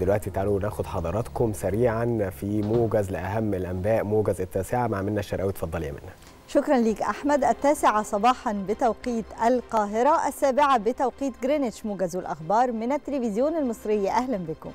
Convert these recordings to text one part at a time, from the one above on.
دلوقتي تعالوا ناخد حضراتكم سريعا في موجز لأهم الأنباء موجز التاسعة. مع منى الشرقاوي اتفضلي يا منى شكرا ليك أحمد. التاسعة صباحا بتوقيت القاهرة السابعة بتوقيت جرينتش موجز الأخبار من التلفزيون المصري. أهلا بكم.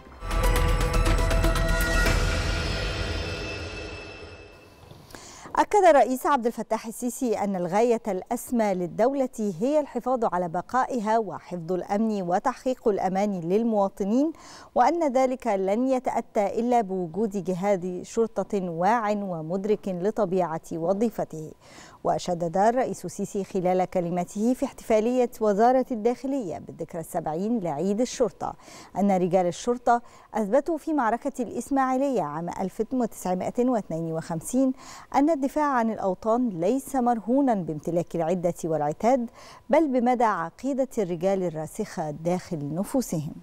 أكد الرئيس عبد الفتاح السيسي أن الغاية الأسمى للدولة هي الحفاظ على بقائها وحفظ الأمن وتحقيق الأمان للمواطنين وأن ذلك لن يتأتى إلا بوجود جهاز شرطة واع ومدرك لطبيعة وظيفته. وشدد الرئيس السيسي خلال كلمته في احتفالية وزارة الداخلية بالذكرى السبعين لعيد الشرطة أن رجال الشرطة أثبتوا في معركة الإسماعيلية عام 1952 أن الدفاع عن الأوطان ليس مرهونا بامتلاك العدة والعتاد بل بمدى عقيدة الرجال الراسخة داخل نفوسهم.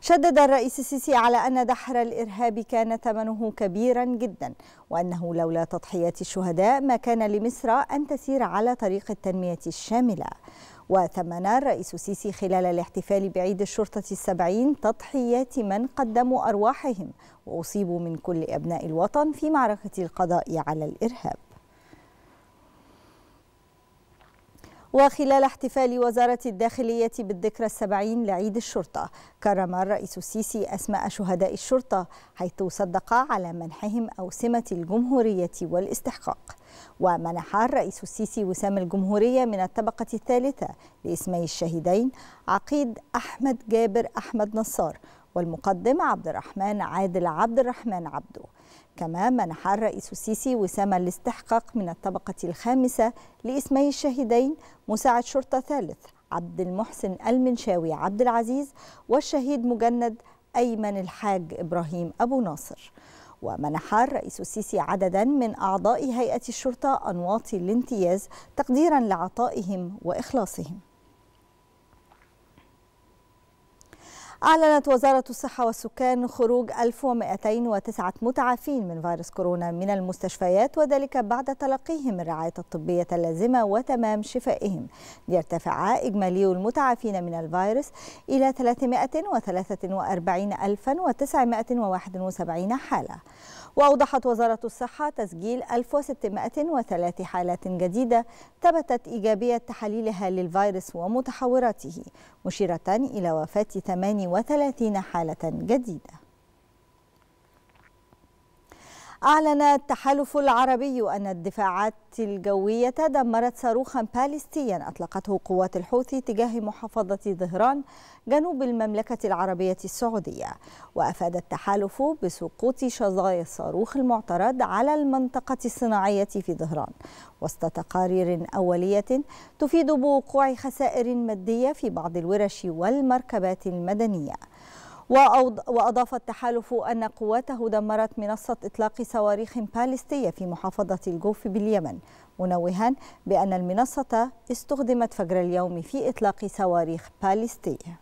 شدد الرئيس السيسي على أن دحر الإرهاب كان ثمنه كبيرا جدا وأنه لولا تضحيات الشهداء ما كان لمصر أن تسير على طريق التنمية الشاملة. وثمن الرئيس السيسي خلال الاحتفال بعيد الشرطة السبعين تضحيات من قدموا أرواحهم وأصيبوا من كل أبناء الوطن في معركة القضاء على الإرهاب. وخلال احتفال وزارة الداخلية بالذكرى السبعين لعيد الشرطة كرم الرئيس السيسي أسماء شهداء الشرطة حيث صدق على منحهم أوسمة الجمهورية والاستحقاق. ومنح الرئيس السيسي وسام الجمهورية من الطبقة الثالثة لاسمي الشهيدين عقيد أحمد جابر أحمد نصار والمقدم عبد الرحمن عادل عبد الرحمن عبده. كما منح الرئيس السيسي وسام الاستحقاق من الطبقة الخامسة لاسمي الشهيدين مساعد شرطة ثالث عبد المحسن المنشاوي عبد العزيز والشهيد مجند أيمن الحاج إبراهيم أبو ناصر. ومنح الرئيس السيسي عددا من أعضاء هيئة الشرطة أنواط الامتياز تقديرا لعطائهم وإخلاصهم. أعلنت وزارة الصحة والسكان خروج 1209 متعافين من فيروس كورونا من المستشفيات وذلك بعد تلقيهم الرعاية الطبية اللازمة وتمام شفائهم. ليرتفع إجمالي المتعافين من الفيروس إلى 343971 حالة. وأوضحت وزارة الصحة تسجيل 1603 حالات جديدة ثبتت إيجابية تحاليلها للفيروس ومتحوراته مشيرة إلى وفاة 38 حالة جديدة. أعلن التحالف العربي أن الدفاعات الجوية دمرت صاروخا باليستيا. أطلقته قوات الحوثي تجاه محافظة ظهران جنوب المملكة العربية السعودية. وأفاد التحالف بسقوط شظايا الصاروخ المعترض على المنطقة الصناعية في ظهران. وسط تقارير أولية تفيد بوقوع خسائر مادية في بعض الورش والمركبات المدنية. وأضاف التحالف أن قواته دمرت منصة إطلاق صواريخ باليستية في محافظة الجوف باليمن منوها بأن المنصة استخدمت فجر اليوم في إطلاق صواريخ باليستية.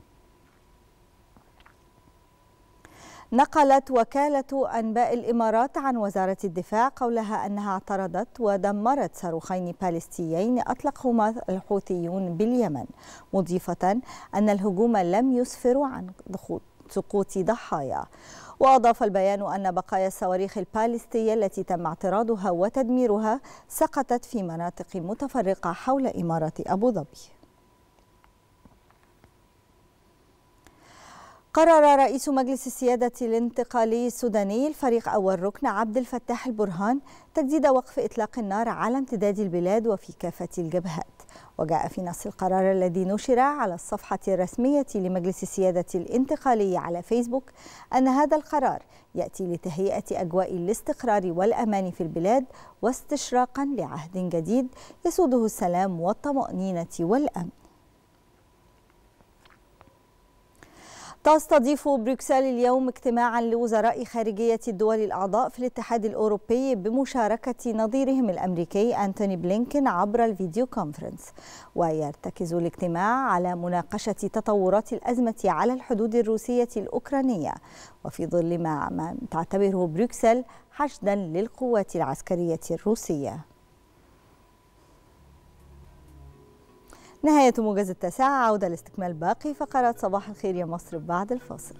نقلت وكالة أنباء الإمارات عن وزارة الدفاع قولها أنها اعترضت ودمرت صاروخين باليستيين أطلقهما الحوثيون باليمن مضيفة أن الهجوم لم يسفر عن سقوط ضحايا. وأضاف البيان أن بقايا الصواريخ الباليستية التي تم اعتراضها وتدميرها سقطت في مناطق متفرقة حول إمارة أبو ظبي. قرر رئيس مجلس السيادة الانتقالي السوداني الفريق أول ركن عبد الفتاح البرهان تجديد وقف إطلاق النار على امتداد البلاد وفي كافة الجبهات. وجاء في نص القرار الذي نشر على الصفحة الرسمية لمجلس السيادة الانتقالي على فيسبوك أن هذا القرار يأتي لتهيئة أجواء الاستقرار والأمان في البلاد واستشراقا لعهد جديد يسوده السلام والطمأنينة والأمن. تستضيف بروكسل اليوم اجتماعا لوزراء خارجية الدول الأعضاء في الاتحاد الأوروبي بمشاركة نظيرهم الأمريكي أنتوني بلينكين عبر ال video conference ويرتكز الاجتماع على مناقشة تطورات الأزمة على الحدود الروسية الأوكرانية. وفي ظل ما تعتبره بروكسل حشدا للقوات العسكرية الروسية. نهاية موجز التاسعة عودة لاستكمال باقي فقرات صباح الخير يا مصر بعد الفاصل.